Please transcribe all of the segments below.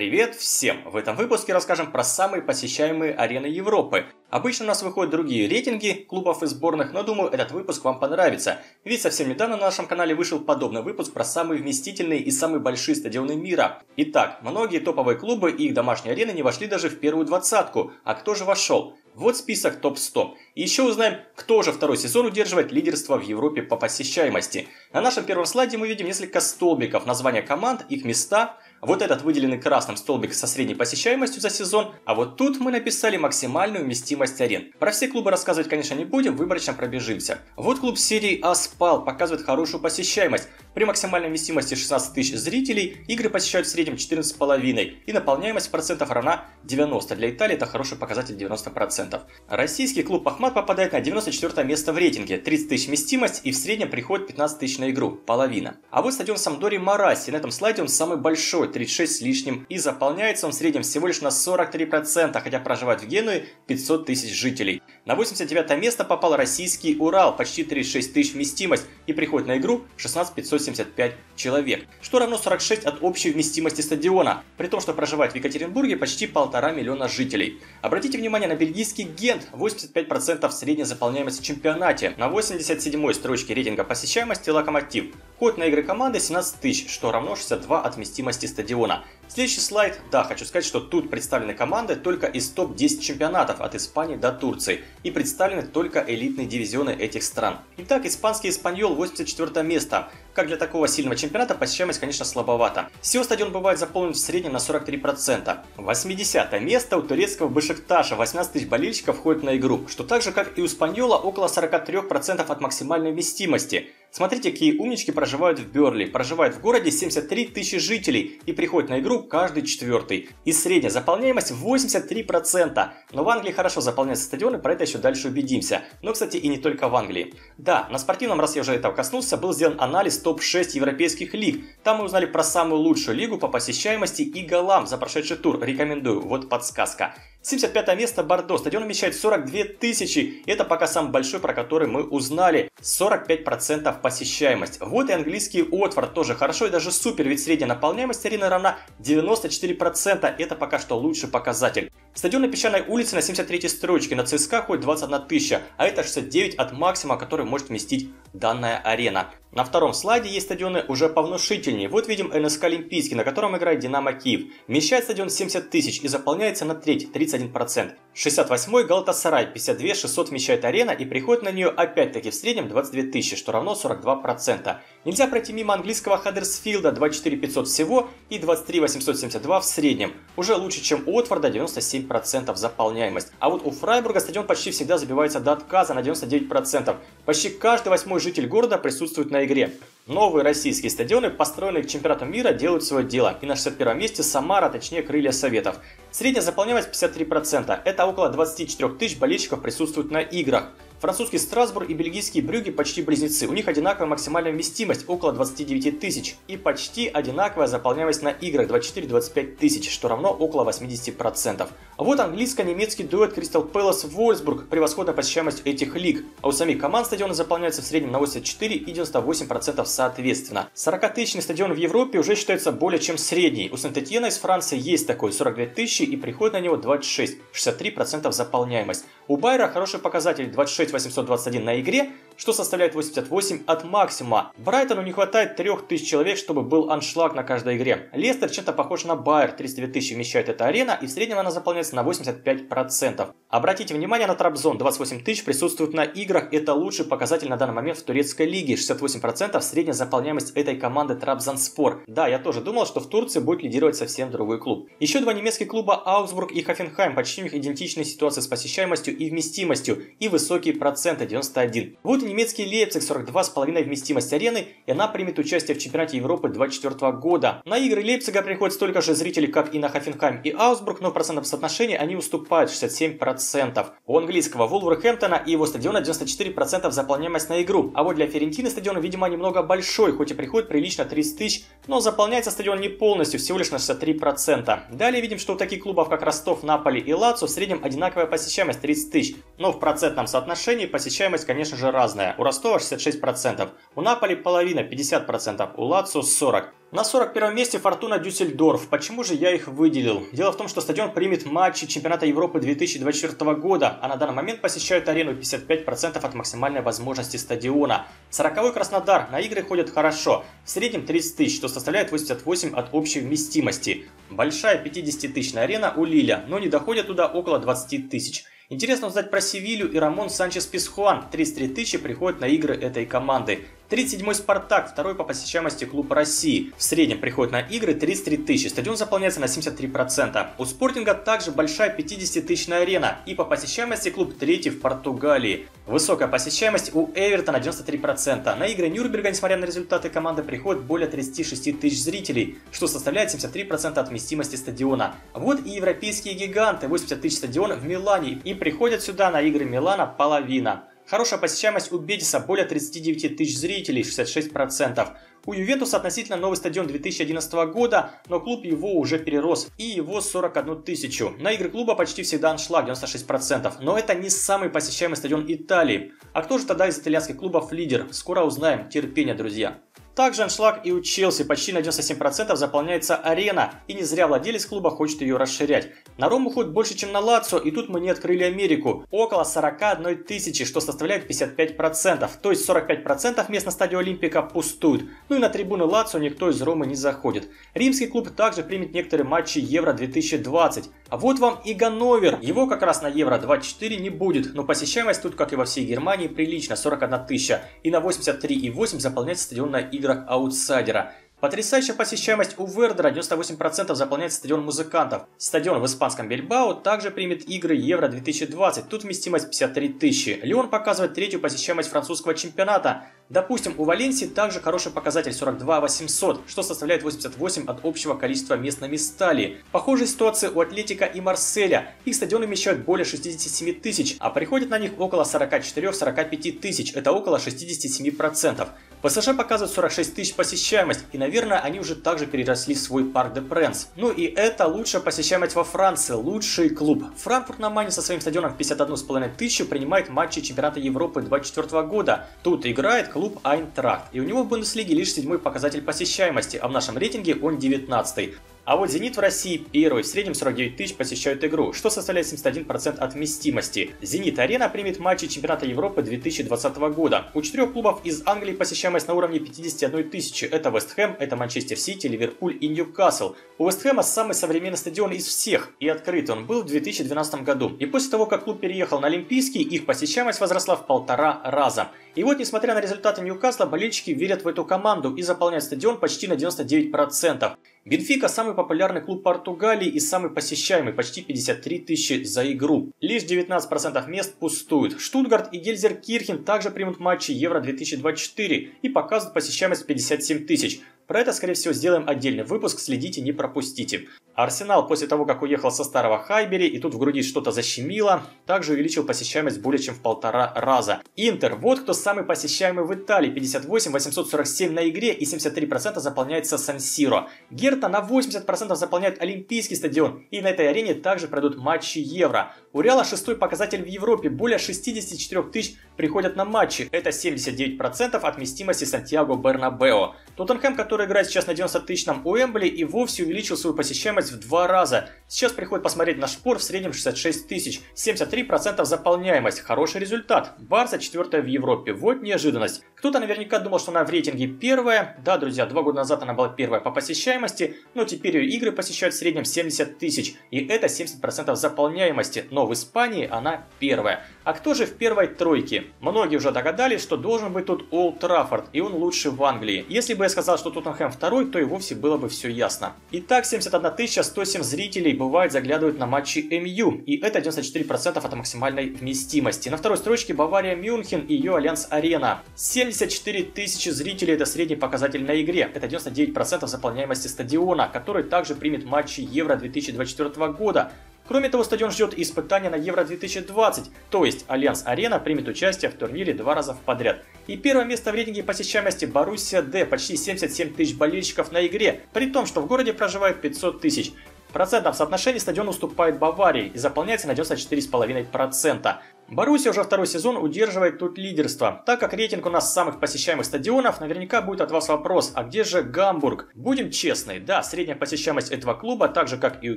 Привет всем! В этом выпуске расскажем про самые посещаемые арены Европы. Обычно у нас выходят другие рейтинги клубов и сборных, но думаю, этот выпуск вам понравится. Ведь совсем недавно на нашем канале вышел подобный выпуск про самые вместительные и самые большие стадионы мира. Итак, многие топовые клубы и их домашние арены не вошли даже в первую двадцатку. А кто же вошел? Вот список топ-100. И еще узнаем, кто же второй сезон удерживает лидерство в Европе по посещаемости. На нашем первом слайде мы видим несколько столбиков, названия команд, их места – вот этот выделенный красным столбик со средней посещаемостью за сезон, а вот тут мы написали максимальную вместимость арен. Про все клубы рассказывать, конечно, не будем, выборочно пробежимся. Вот клуб серии А спал, показывает хорошую посещаемость. При максимальной вместимости 16 тысяч зрителей игры посещают в среднем 14,5 и наполняемость процентов равна 90. Для Италии это хороший показатель 90%. Российский клуб Ахмат попадает на 94 место в рейтинге, 30 тысяч вместимость и в среднем приходит 15 тысяч на игру, половина. А вот стадион Самдори Мараси, на этом слайде он самый большой, 36 с лишним, и заполняется он в среднем всего лишь на 43%, хотя проживает в Генуе 500 тысяч жителей. На 89 место попал российский Урал, почти 36 тысяч вместимость, и приходит на игру 16 575 человек, что равно 46 от общей вместимости стадиона, при том, что проживает в Екатеринбурге почти полтора миллиона жителей. Обратите внимание на бельгийский Гент, 85% средней заполняемости в чемпионате, на 87 строчке рейтинга посещаемости Локомотив. Ход на игры команды 17 тысяч, что равно 62 от вместимости стадиона. este Следующий слайд. Да, хочу сказать, что тут представлены команды только из топ-10 чемпионатов от Испании до Турции. И представлены только элитные дивизионы этих стран. Итак, испанский Испаньол 84 место. Как для такого сильного чемпионата посещаемость, конечно, слабовато. Всего стадион бывает заполнен в среднем на 43%. 80 место у турецкого Бешикташа, 18 тысяч болельщиков входит на игру, что так же, как и у Спаньола, около 43% от максимальной вместимости. Смотрите, какие умнички проживают в Берли. Проживает в городе 73 тысячи жителей и приходит на игру каждый четвертый. И средняя заполняемость 83%. Но в Англии хорошо заполняются стадионы, про это еще дальше убедимся. Но, кстати, и не только в Англии. Да, на спортивном, раз я уже этого коснулся, был сделан анализ топ-6 европейских лиг. Там мы узнали про самую лучшую лигу по посещаемости и голам за прошедший тур. Рекомендую, вот подсказка. 75 место Бордо. Стадион вмещает 42 тысячи. Это пока самый большой, про который мы узнали. 45% посещаемость. Вот и английский Отфорд тоже хорошо и даже супер, ведь средняя наполняемость арены равна 94%. Это пока что лучший показатель. Стадион на Песчаной улице на 73 строчке. На ЦСКА ходит 21 тысяча, а это 69 от максимума, который может вместить данная арена. На втором слайде есть стадионы уже повнушительнее. Вот видим НСК Олимпийский, на котором играет Динамо Киев. Вмещает стадион 70 тысяч и заполняется на треть, 31%. 68-й Галатасарай, 52 600 вмещает арена и приходит на нее опять-таки в среднем 22 тысячи, что равно 42%. Нельзя пройти мимо английского Хаддерсфилда, 24 500 всего и 23 872 в среднем. Уже лучше, чем у Отфорда, 97% заполняемость. А вот у Фрайбурга стадион почти всегда забивается до отказа на 99%. Почти каждый восьмой житель города присутствует на игре. Новые российские стадионы, построенные к чемпионату мира, делают свое дело. И на 61 месте Самара, точнее Крылья Советов. Средняя заполняемость 53%. Это около 24 тысяч болельщиков присутствуют на играх. Французский Страсбург и бельгийские Брюги почти близнецы. У них одинаковая максимальная вместимость, около 29 тысяч. И почти одинаковая заполняемость на играх, 24-25 тысяч, что равно около 80%. А вот английско-немецкий дуэт Кристал Пэлас Вольсбург, превосходная посещаемость этих лиг. А у самих команд стадионы заполняются в среднем на 84 и 98% соответственно. 40-тысячный стадион в Европе уже считается более чем средний. У Сент-Этьена из Франции есть такой 42 тысячи и приходит на него 26, 63% заполняемость. У Байера хороший показатель 26 821 на игре, что составляет 88 от максимума. Брайтону не хватает 3000 человек, чтобы был аншлаг на каждой игре. Лестер чем-то похож на Байер, 32 тысячи вмещает эта арена, и в среднем она заполняется на 85%. Обратите внимание на Трабзон, 28 тысяч присутствуют на играх, это лучший показатель на данный момент в турецкой лиге, 68% средняя заполняемость этой команды Трабзонспор. Да, я тоже думал, что в Турции будет лидировать совсем другой клуб. Еще два немецких клуба Аусбург и Хофенхайм, почти у них идентичные ситуации с посещаемостью и вместимостью, и высокие проценты 91. Вот и немецкий Лейпциг 42,5 вместимость арены, и она примет участие в чемпионате Европы 2024 года. На игры Лейпцига приходит столько же зрителей, как и на Хофенхайм и Аусбург, но в процентном соотношении они уступают 67%. У английского Вулверхэмптона и его стадиона 94% заполняемость на игру, а вот для Ферентины стадион, видимо, немного большой, хоть и приходит прилично 30 тысяч, но заполняется стадион не полностью, всего лишь на 63%. Далее видим, что у таких клубов, как Ростов, Наполи и Лацо в среднем одинаковая посещаемость 30 тысяч, но в процентном соотношении посещаемость, конечно же, разная. Разная. У Ростова 66%, у Наполи половина 50%, у Лацо 40%. На 41 месте Фортуна Дюссельдорф. Почему же я их выделил? Дело в том, что стадион примет матчи чемпионата Европы 2024 года, а на данный момент посещают арену 55% от максимальной возможности стадиона. 40 Краснодар. На игры ходят хорошо. В среднем 30 тысяч, что составляет 88 от общей вместимости. Большая 50-тысячная арена у Лиля, но не доходят туда около 20 тысяч. Интересно узнать про Севилью и Рамон Санчес Писхуан. 33 тысячи приходят на игры этой команды. 37-й «Спартак», второй по посещаемости клуб России. В среднем приходит на игры 33 тысячи, стадион заполняется на 73%. У «Спортинга» также большая 50-тысячная арена и по посещаемости клуб третий в Португалии. Высокая посещаемость у Эвертона 93%. На игры Нюрнберга, несмотря на результаты команды, приходит более 36 тысяч зрителей, что составляет 73% от вместимости стадиона. Вот и европейские гиганты, 80 тысяч стадион в Милане, и приходят сюда на игры Милана половина. Хорошая посещаемость у Бетиса более 39 тысяч зрителей, 66%. У Ювентуса относительно новый стадион 2011 года, но клуб его уже перерос, и его 41 тысячу. На игры клуба почти всегда аншлаг 96%, но это не самый посещаемый стадион Италии. А кто же тогда из итальянских клубов лидер? Скоро узнаем. Терпение, друзья. Также аншлаг и у Челси, почти на 97% заполняется арена, и не зря владелец клуба хочет ее расширять. На Рому уходит больше, чем на Лацо, и тут мы не открыли Америку. Около 41 тысячи, что составляет 55%, то есть 45% мест на стадионе Олимпика пустуют. Ну и на трибуны Лацо никто из Ромы не заходит. Римский клуб также примет некоторые матчи Евро 2020. А вот вам и Ганновер. Его как раз на Евро 24 не будет, но посещаемость тут, как и во всей Германии, прилично, 41 тысяча. И на 83,8 заполняется стадион на играх аутсайдера. Потрясающая посещаемость у Вердера, 98% заполняет стадион музыкантов. Стадион в испанском Бельбао также примет игры Евро 2020, тут вместимость 53 тысячи. Леон показывает третью посещаемость французского чемпионата. Допустим, у Валенсии также хороший показатель 42 800, что составляет 88 от общего количества мест на Мисталии. Похожая ситуация у Атлетика и Марселя. Их стадионы вмещают более 67 тысяч, а приходит на них около 44-45 тысяч, это около 67%. ПСЖ показывает 46 тысяч посещаемость, и, наверное, они уже также переросли в свой Парк де Пренс. Ну и это лучшая посещаемость во Франции, лучший клуб. Франкфурт-на-Майне со своим стадионом в 51,5 тысячи принимает матчи чемпионата Европы 2024 года. Тут играет клуб Айнтрахт, и у него в Бундеслиге лишь седьмой показатель посещаемости, а в нашем рейтинге он 19 а вот «Зенит» в России первый, в среднем 49 тысяч посещают игру, что составляет 71% от вместимости. «Зенит-арена» примет матчи чемпионата Европы 2020 года. У четырех клубов из Англии посещаемость на уровне 51 тысячи. Это Вест Хэм, это Манчестер Сити, Ливерпуль и Ньюкасл. У Вест Хэма самый современный стадион из всех, и открыт он был в 2012 году. И после того, как клуб переехал на Олимпийский, их посещаемость возросла в полтора раза. И вот, несмотря на результаты Ньюкасла, болельщики верят в эту команду и заполняют стадион почти на 99%. Бенфика – самый популярный клуб Португалии и самый посещаемый, почти 53 тысячи за игру. Лишь 19% мест пустуют. Штутгарт и Гельзеркирхен также примут матчи Евро-2024 и показывают посещаемость 57 тысяч. Про это, скорее всего, сделаем отдельный выпуск, следите, не пропустите. Арсенал после того, как уехал со старого Хайбери и тут в груди что-то защемило, также увеличил посещаемость более чем в полтора раза. Интер, вот кто самый посещаемый в Италии, 58 847 на игре и 73% заполняется Сан-Сиро. Герта на 80% заполняет Олимпийский стадион и на этой арене также пройдут матчи Евро. У Реала шестой показатель в Европе, более 64 тысяч приходят на матчи, это 79% от вместимости Сантьяго Бернабео. Тоттенхэм, который играет сейчас на 90 тысячном Уэмбли и вовсе увеличил свою посещаемость в два раза. Сейчас приходит посмотреть на шпор в среднем 66 тысяч, 73% заполняемость, хороший результат. Барса четвертая в Европе, вот неожиданность. Кто-то наверняка думал, что она в рейтинге первая. Да, друзья, два года назад она была первая по посещаемости, но теперь ее игры посещают в среднем 70 тысяч, и это 70% заполняемости, но в Испании она первая. А кто же в первой тройке? Многие уже догадались, что должен быть тут Олд Траффорд, и он лучше в Англии. Если бы я сказал, что Тоттенхэм второй, то и вовсе было бы все ясно. Итак, 71 107 зрителей бывает заглядывают на матчи МЮ, и это 94% от максимальной вместимости. На второй строчке Бавария Мюнхен и ее Альянц Арена. 74 тысячи зрителей это средний показатель на игре, это 99% заполняемости стадиона, который также примет матчи Евро 2024 года. Кроме того, стадион ждет испытания на Евро-2020, то есть Альянц Арена примет участие в турнире два раза подряд. И первое место в рейтинге посещаемости Боруссия Д, почти 77 тысяч болельщиков на игре, при том, что в городе проживает 500 тысяч. В процентном соотношении стадион уступает Баварии и заполняется на 94,5%. Боруссия уже второй сезон удерживает тут лидерство. Так как рейтинг у нас самых посещаемых стадионов, наверняка будет от вас вопрос, а где же Гамбург? Будем честны, да, средняя посещаемость этого клуба, так же как и у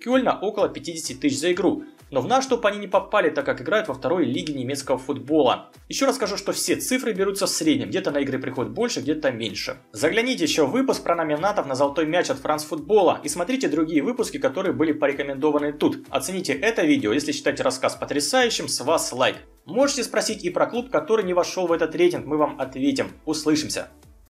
Кёльна, около 50 тысяч за игру. Но в наш топ они не попали, так как играют во второй лиге немецкого футбола. Еще раз скажу, что все цифры берутся в среднем, где-то на игры приходит больше, где-то меньше. Загляните еще в выпуск про номинатов на золотой мяч от Франс Футбола и смотрите другие выпуски, которые были порекомендованы тут. Оцените это видео, если считаете рассказ потрясающим, с вас лайк. Можете спросить и про клуб, который не вошел в этот рейтинг, мы вам ответим. Услышимся!